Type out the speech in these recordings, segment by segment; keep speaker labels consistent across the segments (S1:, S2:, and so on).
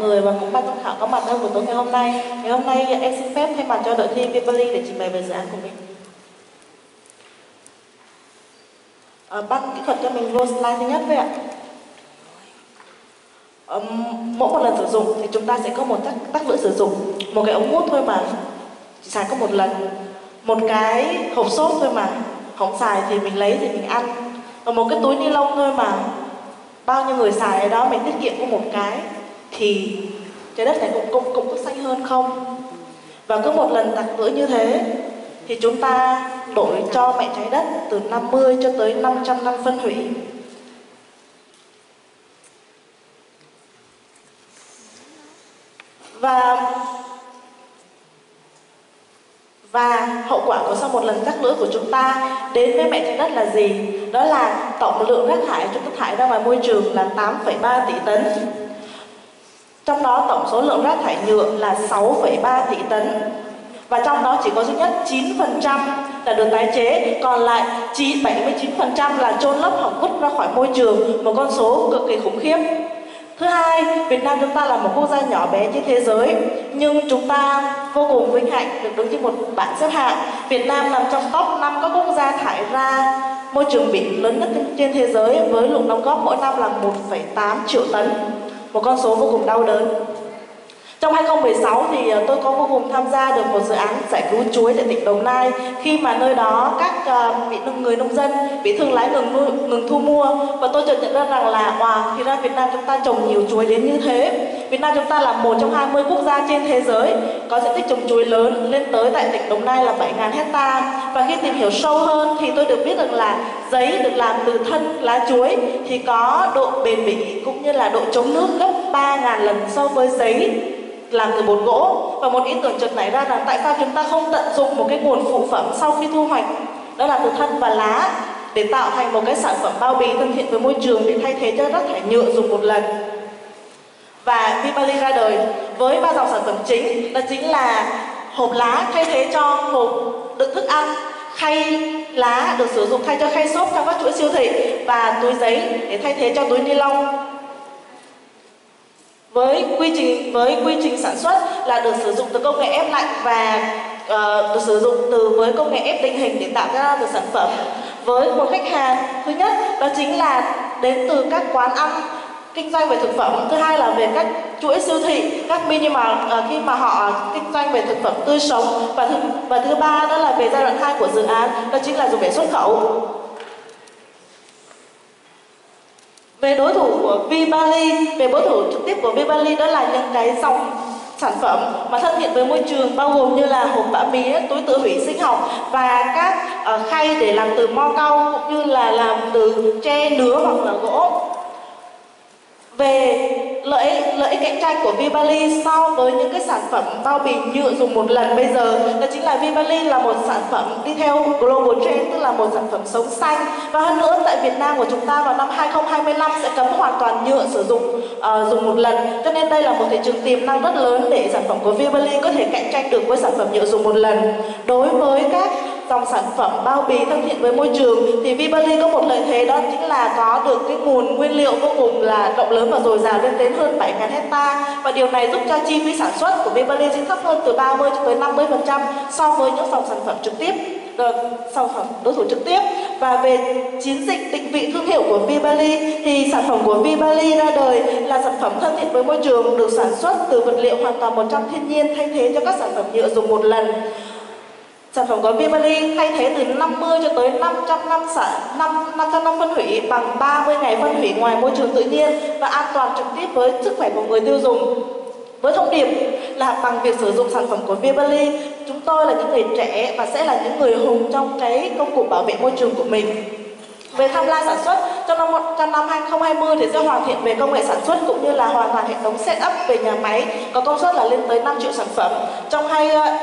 S1: người và cũng ban giám khảo có mặt trong buổi tối ngày hôm nay. Ngày hôm nay em xin phép thay mặt cho đội thi Vipaly để trình bày về dự án của mình. À, ban kỹ thuật cho mình roll slide thứ nhất vậy ạ. À, mỗi một lần sử dụng thì chúng ta sẽ có một tắc, tắc lưỡi sử dụng. Một cái ống hút thôi mà. Chỉ xài có một lần. Một cái hộp xốp thôi mà. Không xài thì mình lấy thì mình ăn. Và một cái túi ni lông thôi mà. Bao nhiêu người xài ở đó mình tiết kiệm có một cái thì trái đất này cũng cũng cũng có xanh hơn không và cứ một lần tặc lưỡi như thế thì chúng ta đổi cho mẹ trái đất từ 50 cho tới 500 năm phân hủy và và hậu quả của sau một lần rắc lưỡi của chúng ta đến với mẹ trái đất là gì? Đó là tổng lượng rác thải chúng ta thải ra ngoài môi trường là 8,3 tỷ tấn. Trong đó tổng số lượng rác thải nhựa là 6,3 tỷ tấn. Và trong đó chỉ có duy nhất 9% là được tái chế, còn lại chỉ 79% là trôn lấp hoặc vứt ra khỏi môi trường, một con số cực kỳ khủng khiếp. Thứ hai, Việt Nam chúng ta là một quốc gia nhỏ bé trên thế giới nhưng chúng ta vô cùng vinh hạnh được đứng trên một bảng xếp hạng. Việt Nam nằm trong top 5 các quốc gia thải ra môi trường biển lớn nhất trên thế giới với lượng đóng góp mỗi năm là 1,8 triệu tấn. Một con số vô cùng đau đớn. Trong 2016 thì ờ, tôi có vô cùng tham gia được một dự án giải cứu chuối tại tỉnh Đồng Nai. Khi mà nơi đó các bị vị người nông dân bị thương lái ngừng ngừng thu mua và tôi chợt nhận ra rằng là wow, thì ra Việt Nam chúng ta trồng nhiều chuối đến như thế. Việt Nam chúng ta là một trong 20 quốc gia trên thế giới có diện tích trồng chuối lớn lên tới tại tỉnh Đồng Nai là 7.000 hecta. Và khi tìm hiểu sâu hơn thì tôi được biết rằng là giấy được làm từ thân lá chuối thì có độ bền bỉ cũng như là độ chống nước gấp 3.000 lần so với giấy làm từ bột gỗ. Và một ý tưởng chợt nảy ra là tại sao chúng ta không tận dụng một cái nguồn phụ phẩm sau khi thu hoạch? Đó là từ thân và lá. Để tạo thành một cái sản phẩm bao bì thân thiện với môi trường để thay thế cho rác thải nhựa dùng một lần. Và Vipali ra đời với ba dòng sản phẩm chính. Đó chính là hộp lá thay thế cho hộp đựng thức ăn, khay lá được sử dụng thay cho khay xốp trong các chuỗi siêu thị và túi giấy để thay thế cho túi ni lông với quy trình với quy trình sản xuất là được sử dụng từ công nghệ ép lạnh và uh, được sử dụng từ với công nghệ ép định hình để tạo ra được sản phẩm. Với một khách hàng thứ nhất đó chính là đến từ các quán ăn kinh doanh về thực phẩm. Thứ hai là về các chuỗi siêu thị các mini mà ờ, uh, khi mà họ kinh doanh về thực phẩm tươi sống. Và thứ và thứ ba đó là về giai đoạn 2 của dự án đó chính là dùng để xuất khẩu. Về đối thủ của Vibali về đối thủ trực tiếp của Vibali đó là những cái dòng sản phẩm mà thân thiện với môi trường bao gồm như là hộp bã mía, túi tự hủy sinh học và các uh, khay để làm từ mo cau cũng như là làm từ tre nứa hoặc là gỗ về lợi lợi ích cạnh tranh của Vivali so với những cái sản phẩm bao bì nhựa dùng một lần bây giờ đó chính là Vivali là một sản phẩm đi theo global trend tức là một sản phẩm sống xanh. Và hơn nữa tại Việt Nam của chúng ta vào năm 2025 sẽ cấm hoàn toàn nhựa sử dụng uh, dùng một lần. Cho nên đây là một thị trường tiềm năng rất lớn để sản phẩm của Vivali có thể cạnh tranh được với sản phẩm nhựa dùng một lần. Đối với các dòng sản phẩm bao bì thân thiện với môi trường thì Vibali có một lợi thế đó chính là có được cái nguồn nguyên liệu vô cùng là rộng lớn và dồi dào lên đến hơn 7.000 hecta. Và điều này giúp cho chi phí sản xuất của Vibali sẽ thấp hơn từ 30 cho tới 50 phần trăm so với những dòng sản phẩm trực tiếp ờ, sản phẩm đối thủ trực tiếp. Và về chiến dịch định vị thương hiệu của Vibali thì sản phẩm của Vibali ra đời là sản phẩm thân thiện với môi trường được sản xuất từ vật liệu hoàn toàn 100 thiên nhiên thay thế cho các sản phẩm nhựa dùng một lần. Sản phẩm của Vimali thay thế từ 50 cho tới 500 năm sản 5, 500 năm phân hủy bằng 30 ngày phân hủy ngoài môi trường tự nhiên và an toàn trực tiếp với sức khỏe của người tiêu dùng. Với thông điệp là bằng việc sử dụng sản phẩm của Vimali chúng tôi là những người trẻ và sẽ là những người hùng trong cái công cụ bảo vệ môi trường của mình. Về tham lai sản xuất, trong năm, trong năm 2020 thì sẽ hoàn thiện về công nghệ sản xuất cũng như là hoàn toàn hệ thống setup về nhà máy có công suất là lên tới 5 triệu sản phẩm. Trong hai ờ,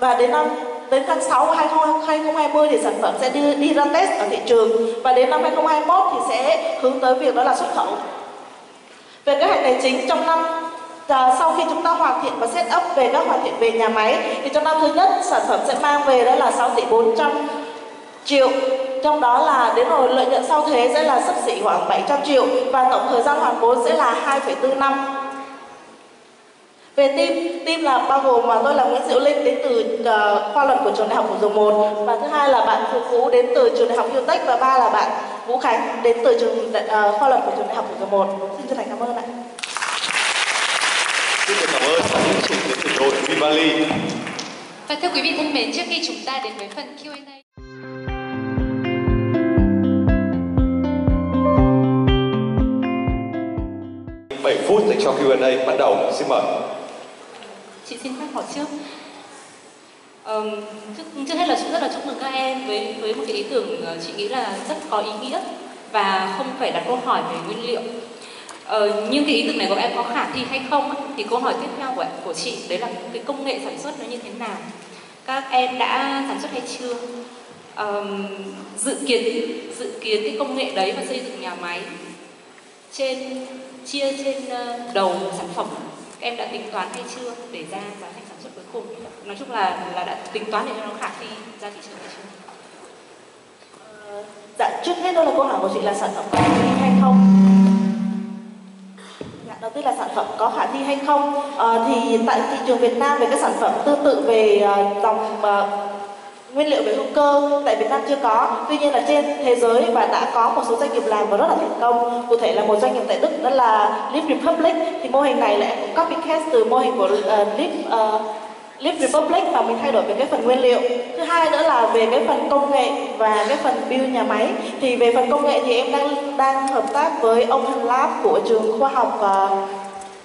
S1: và đến năm đến tháng 6 2020 thì sản phẩm sẽ đi, đi ra test ở thị trường. Và đến năm 2021 thì sẽ hướng tới việc đó là xuất khẩu. Về kế hoạch tài chính trong năm à, sau khi chúng ta hoàn thiện và set up về các hoàn thiện về nhà máy thì trong năm thứ nhất sản phẩm sẽ mang về đó là 6 tỷ 400 triệu. Trong đó là đến rồi lợi nhuận sau thuế sẽ là sấp xỉ khoảng 700 triệu và tổng thời gian hoàn vốn sẽ là 2,4 năm về team team là bao gồm mà tôi là Nguyễn Diệu Linh đến từ uh, khoa luật của trường đại học Thủ Dầu Một. Và thứ hai là bạn Thu Phú đến từ trường đại học Tech và ba là bạn Vũ Khánh đến từ trường uh, khoa luật của trường đại học Thủ Dầu Một. Xin chân thành cảm ơn ạ.
S2: Xin được cảm ơn. Những chủ đến từ đội Vivali
S3: và thưa quý vị thân mến trước khi chúng ta đến với phần Q&A
S2: 7 phút dành cho Q&A bắt đầu. Xin mời.
S3: Chị xin phép hỏi trước. Um, trước, trước hết là chị rất là chúc mừng các em với với một cái ý tưởng ờ, chị nghĩ là rất có ý nghĩa và không phải đặt câu hỏi về nguyên liệu. Uh, nhưng cái ý tưởng này của em có khả thi hay không thì câu hỏi tiếp theo của của chị đấy là cái công nghệ sản xuất nó như thế nào? Các em đã sản xuất hay chưa? Um, dự kiến dự kiến cái công nghệ đấy và xây dựng nhà máy trên chia trên ờ, đầu sản phẩm em đã tính toán hay chưa để ra giá thành sản xuất cuối cùng? Nói chung là là đã tính toán để cho nó khả thi ra thị trường hay chưa?
S1: Ờ, dạ trước hết đó là câu hỏi của chị là sản phẩm có khả thi hay không? Dạ đầu tiên là sản phẩm có khả thi hay không? À, thì tại thị trường Việt Nam về các sản phẩm tương tự về uh, dòng uh, nguyên liệu về hữu cơ tại Việt Nam chưa có. Tuy nhiên là trên thế giới và đã có một số doanh nghiệp làm và rất là thành công. Cụ thể là một doanh nghiệp tại Đức đó là Leaf Republic. Thì mô hình này lại copycat từ mô hình của uh, Leaf uh, Leaf Republic và mình thay đổi về cái phần nguyên liệu. Thứ hai nữa là về cái phần công nghệ và cái phần build nhà máy. Thì về phần công nghệ thì em đang đang hợp tác với Open Lab của trường khoa học uh,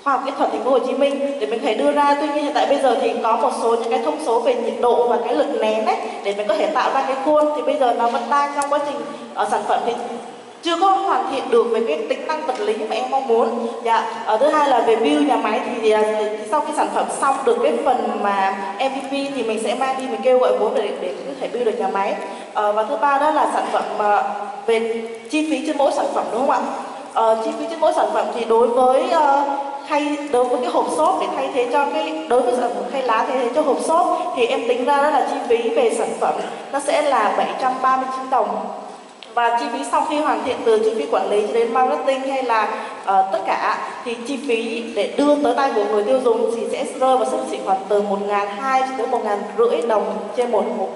S1: khoa học kỹ thuật thành phố Hồ Chí Minh để mình có thể đưa ra. Tuy nhiên hiện tại bây giờ thì có một số những cái thông số về nhiệt độ và cái lực nén ấy để mình có thể tạo ra cái khuôn. Thì bây giờ nó vẫn đang trong quá trình ở sản phẩm thì chưa có hoàn thiện được về cái tính năng vật lý mà em mong muốn. Dạ ở thứ hai là về build nhà máy thì, thì, thì sau khi sản phẩm xong được cái phần mà MVP thì mình sẽ mang đi mình kêu gọi vốn để để có thể build được nhà máy. À, và thứ ba đó là sản phẩm mà về chi phí trên mỗi sản phẩm đúng không ạ? À, chi phí trên mỗi sản phẩm thì đối với uh, thay đối với cái hộp xốp để thay thế cho cái đối với sản phẩm khay lá thay thế cho hộp xốp thì em tính ra đó là chi phí về sản phẩm nó sẽ là 739 đồng. Và chi phí sau khi hoàn thiện từ chi phí quản lý cho đến marketing hay là uh, tất cả thì chi phí để đưa tới tay của người tiêu dùng thì sẽ rơi vào sấp xỉ khoảng từ 1.200 cho tới 1.500 đồng trên một hộp.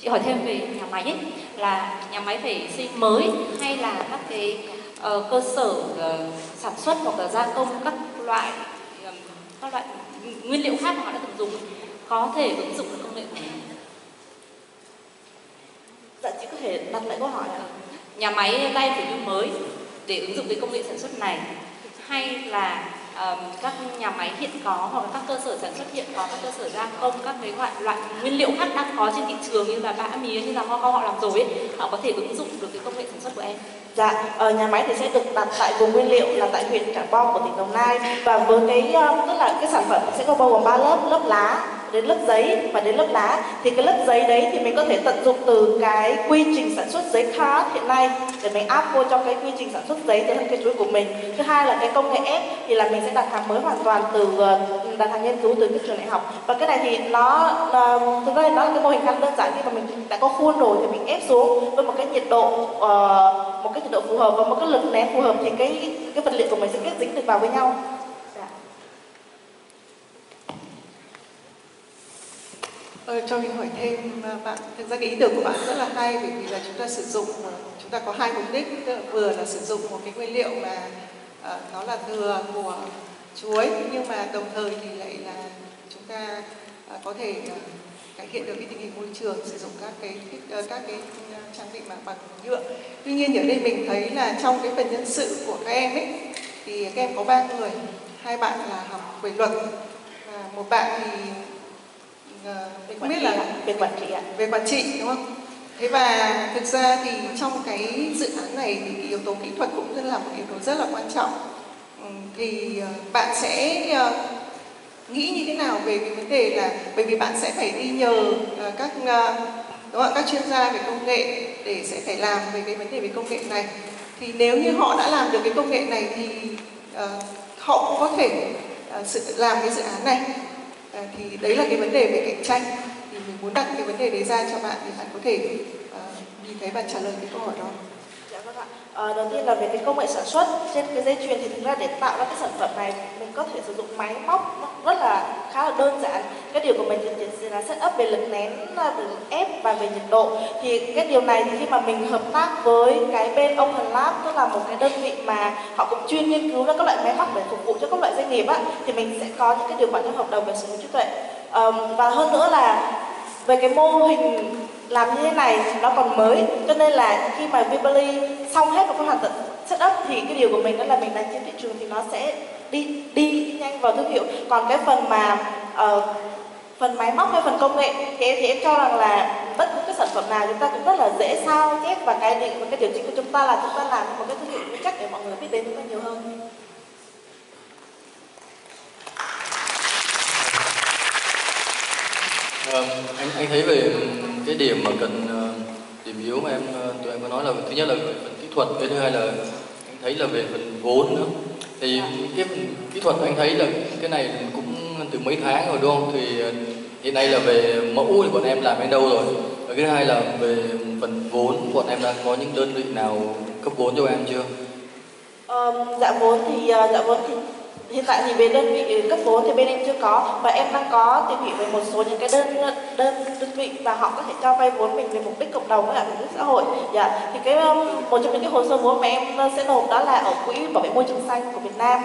S3: Chị hỏi thêm về nhà máy ấy, là nhà máy phải xây mới hay là các cái uh, cơ sở uh, sản xuất hoặc là gia công các loại um, các loại nguyên liệu khác mà họ đã từng dùng có thể ứng dụng được công nghệ của mình?
S1: Dạ chị có thể đặt lại câu hỏi ạ.
S3: Nhà máy tay phải như mới để ứng dụng cái công nghệ sản xuất này hay là um, các nhà máy hiện có hoặc là các cơ sở sản xuất hiện có các cơ sở gia công các cái loại loại nguyên liệu khác đang có trên thị trường như là bã mía như là hoa cao họ làm rồi ấy, họ có thể ứng dụng được cái công nghệ sản xuất của em
S1: Dạ, ở nhà máy thì sẽ được đặt tại vùng nguyên liệu là tại huyện Trảng Bom của tỉnh Đồng Nai. Và với cái ờ, tức là cái sản phẩm sẽ có bao gồm ba lớp lớp lá đến lớp giấy và đến lớp lá thì cái lớp giấy đấy thì mình có thể tận dụng từ cái quy trình sản xuất giấy card hiện nay để mình áp vô trong cái quy trình sản xuất giấy từ cái chuỗi của mình. Thứ hai là cái công nghệ ép thì là mình sẽ đặt hàng mới hoàn toàn từ ờ, đặt hàng nghiên cứu từ cái trường đại học. Và cái này thì nó thực ra nó là cái mô hình khá đơn giản khi mà mình đã có khuôn rồi thì mình ép xuống với một cái nhiệt độ uh, một cái nhiệt độ phù hợp. Và một cái lực nén phù hợp thì cái cái vật liệu của mình sẽ kết dính được vào với nhau.
S4: Ờ, cho mình hỏi thêm bạn thực ra cái ý tưởng của bạn rất là hay bởi vì là chúng ta sử dụng ờ, chúng ta có hai mục đích. Vừa là sử dụng một cái nguyên liệu mà uh, nó là thừa của chuối nhưng mà đồng thời thì lại là chúng ta uh, có thể uh, cải thiện được cái tình hình môi trường sử dụng các cái uh, các cái trang bị bằng bằng nhựa. Tuy nhiên ở đây mình thấy là trong cái phần nhân sự của các em ấy thì các em có ba người. Hai bạn là học về luật và một bạn thì
S1: Ờ, về không biết là về quản trị ạ.
S4: Về quản trị đúng không? Thế và thực ra thì trong cái dự án này thì cái yếu tố kỹ thuật cũng rất là một yếu tố rất là quan trọng. Ừ, thì ờ, bạn sẽ ờ, nghĩ như thế nào về cái vấn đề là bởi vì bạn sẽ phải đi nhờ các đúng không? các chuyên gia về công nghệ để sẽ phải làm về cái vấn đề về công nghệ này. Thì nếu như họ đã làm được cái công nghệ này thì uh, họ cũng có thể uh, sự làm cái dự án này. à, thì đấy là cái vấn đề về cạnh tranh. Thì mình muốn đặt cái vấn đề đấy ra cho bạn thì bạn có thể uh, nhìn thấy và trả lời cái câu hỏi đó.
S1: À, đầu tiên là về cái công nghệ sản xuất trên cái dây chuyền thì thực ra để tạo ra cái sản phẩm này mình có thể sử dụng máy móc nó rất là khá là đơn giản. Cái điều của mình chỉ là set up về lực nén, à, về lực ép và về nhiệt độ. Thì cái điều này thì khi mà mình hợp tác với cái bên Open Lab tức là một cái đơn vị mà họ cũng chuyên nghiên cứu ra các loại máy móc để phục vụ cho các loại doanh nghiệp á thì mình sẽ có những cái điều khoản trong hợp đồng về sở hữu trí tuệ. Um, và hơn nữa là về cái mô hình làm như thế này nó còn mới. Cho nên là khi mà Vibali xong hết một cái hoàn tận setup thì cái điều của mình đó là mình đánh trên thị trường thì nó sẽ đi đi nhanh vào thương hiệu. Còn cái phần mà uh, phần máy móc hay phần công nghệ thì em, thì em cho rằng là bất cứ cái sản phẩm nào chúng ta cũng rất là dễ sao chép và cái định và cái điều chỉnh của chúng ta là chúng ta làm một cái thương hiệu vững chắc để mọi người biết đến chúng ta nhiều hơn.
S5: À, anh anh thấy về cái điểm mà cần ờ, điểm yếu mà em ờ, tụi em có nói là thứ nhất là về phần kỹ thuật cái thứ hai là anh thấy là về phần vốn nữa. Thì cái phần kỹ thuật anh thấy là cái này cũng từ mấy tháng rồi đúng không? Thì ờ, hiện nay là về mẫu thì bọn em làm đến đâu rồi? Và cái thứ hai là về phần vốn bọn em đang có những đơn vị nào cấp vốn cho em chưa?
S1: Um, dạ vốn thì dạ vốn thì hiện tại thì về đơn vị ừ, cấp vốn thì bên em chưa có và em đang có tìm hiểu về một số những cái đơn đơn đơn vị và họ có thể cho vay vốn mình về mục đích cộng đồng với mục đích xã hội. Dạ. Thì cái um, một trong những cái hồ sơ vốn mà em ờ, sẽ nộp đó là ở quỹ bảo vệ môi trường xanh của Việt Nam.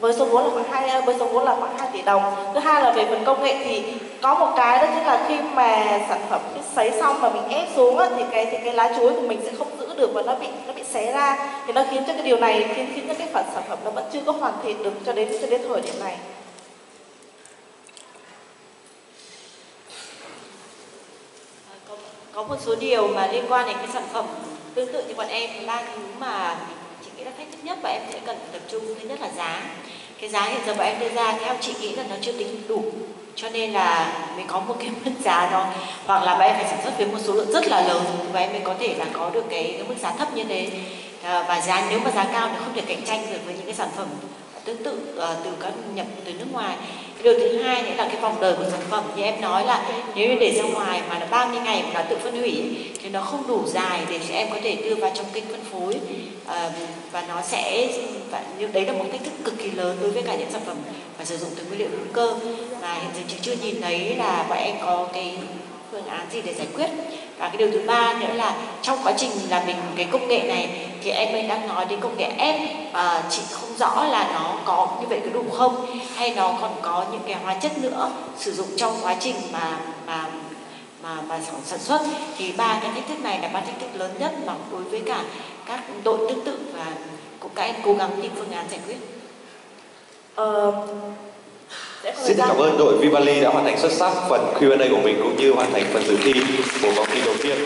S1: Với số vốn là khoảng hai với số vốn là khoảng 2 tỷ đồng. Thứ hai là về phần công nghệ thì có một cái đó chính là khi mà sản phẩm sấy xong mà mình ép xuống á, thì cái thì cái lá chuối của mình sẽ không được và nó bị nó bị xé ra. Thì nó khiến cho cái điều này khiến khiến cho cái phần sản phẩm nó vẫn chưa có hoàn thiện được cho đến cho đến thời điểm này.
S6: À, có, có một số điều mà liên quan đến cái sản phẩm tương tự như bọn em ba thứ mà chị nghĩ là thách thức nhất và em sẽ cần tập trung thứ nhất là giá. Cái giá hiện giờ bọn em đưa ra theo chị nghĩ là nó chưa tính đủ cho nên là mới có một cái mức giá đó. Hoặc là bọn em phải sản xuất với một số lượng rất là lớn và em mới có thể là có được cái, cái mức giá thấp như thế. À, và giá nếu mà giá cao thì không thể cạnh tranh được với những cái sản phẩm tương tự uh, từ các nhập từ nước ngoài. Điều thứ hai nữa là cái vòng đời của sản phẩm. Như em nói là nếu như để ra ngoài mà là 30 ngày mà nó tự phân hủy thì nó không đủ dài để chị em có thể đưa vào trong kênh phân phối. À, và nó sẽ và như đấy là một thách thức cực kỳ lớn đối với cả những sản phẩm phải sử dụng từ nguyên liệu hữu cơ. Và hiện giờ chị chưa nhìn thấy là bọn em có cái phương án gì để giải quyết và cái điều thứ ba nữa là trong quá trình làm mình cái công nghệ này thì em ấy đang nói đến công nghệ ép và chị không rõ là nó có như vậy có đủ không hay nó còn có những cái hóa chất nữa sử dụng trong quá trình mà mà mà mà sản xuất thì ba cái thách thức này là ba thách thức lớn nhất mà đối với cả các đội tương tự và cũng các em cố gắng tìm phương án giải quyết.
S1: Ờ,
S2: Xin cảm ơn đội Vivali đã hoàn thành xuất sắc phần Q&A của mình cũng như hoàn thành phần dự thi của vòng thi đầu tiên.